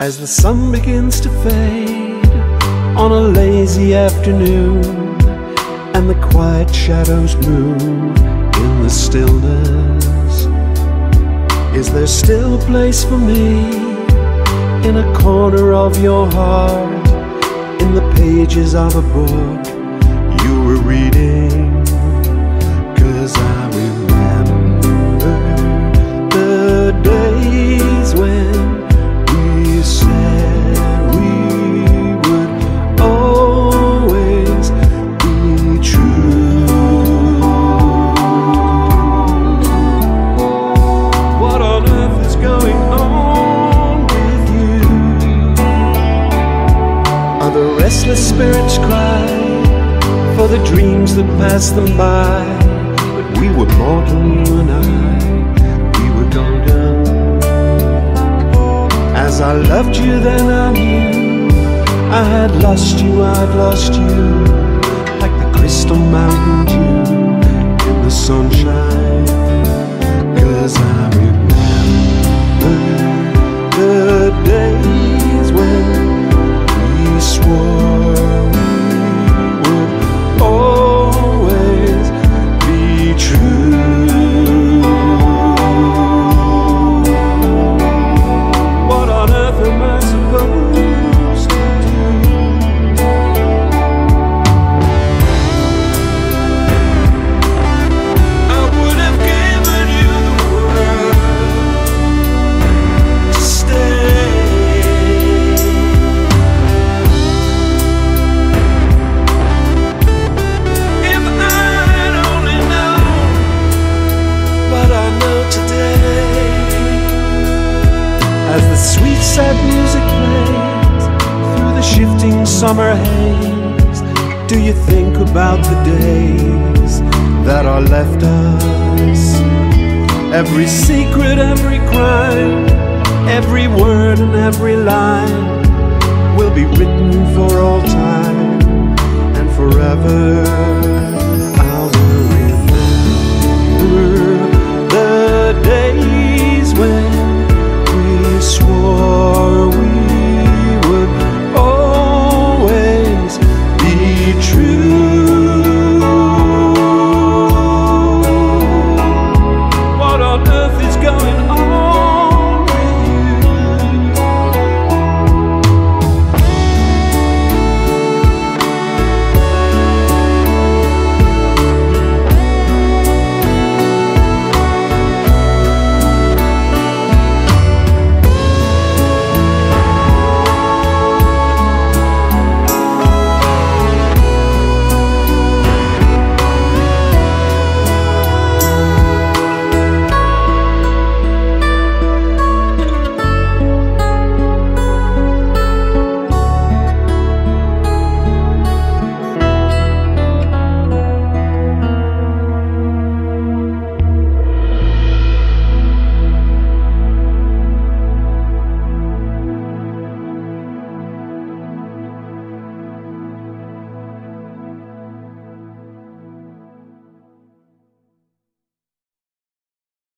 As the sun begins to fade on a lazy afternoon, and the quiet shadows move in the stillness, is there still a place for me in a corner of your heart, in the pages of a book the spirits cry for the dreams that passed them by? But we were mortal, you and I. We were golden. As I loved you, then I knew I had lost you, I'd lost you, as the sweet sad music plays through the shifting summer haze. Do you think about the days that are left us? Every secret, every crime, every word and every line will be written for all time and forever.